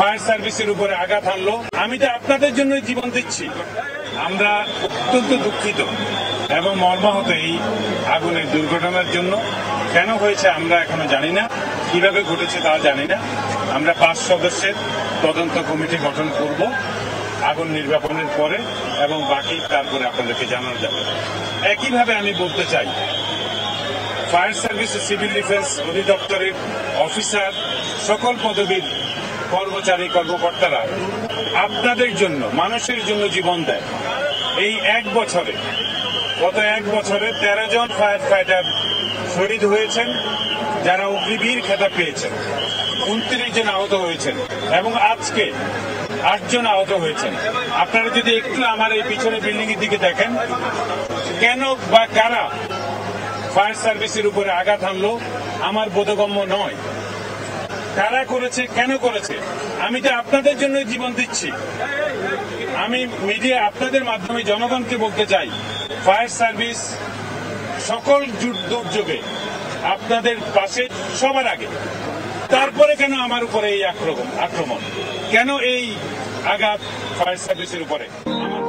Fire সার্ভিসের উপরে আঘাত হানলো। আমি তো আপনাদের জন্য জীবন দিচ্ছি। আমরা অত্যন্ত দুঃখিত এবং মর্মাহত এই আগুনের দুর্ঘটনার জন্য। কেন হয়েছে আমরা এখনও জানি না। কীভাবে ঘটেছে তা জানি না। আমরা পাঁচ সদস্যের তদন্ত কমিটি গঠন করব আগুন নির্বাপনের পরে এবং বাকি তারপরে আপনাদেরকে জানানো যাবে। একইভাবে আমি বলতে চাই ফায়ার সার্ভিস সিভিল ডিফেন্স অধিদপ্তরের অফিসার, সকল পদবীর কর্মচারী, কর্মকর্তারা আপনাদের জন্য, মানুষের জন্য জীবন দেয়। এই এক বছরে, গত এক বছরে তেরো জন ফায়ার ফাইটার শহীদ হয়েছেন, যারা অগ্নিবীর খেতাব পেয়েছেন। উনত্রিশ জন আহত হয়েছেন এবং আজকে আটজন আহত হয়েছেন। আপনারা যদি একটু আমার এই পিছনে বিল্ডিং এর দিকে দেখেন, কেন বা কারা ফায়ার সার্ভিসের উপরে আঘাত হানলো, আমার বোধগম্য নয়। কারা করেছে, কেন করেছে? আমি তো আপনাদের জন্য জীবন দিচ্ছি। আমি মিডিয়া আপনাদের মাধ্যমে জনগণকে বলতে চাই, ফায়ার সার্ভিস সকল দুর্যোগে আপনাদের পাশে সবার আগে। তারপরে কেন আমার উপরে এই আক্রমণ? আক্রমণ। কেন এই আঘাত ফায়ার সার্ভিসের উপরে? আমার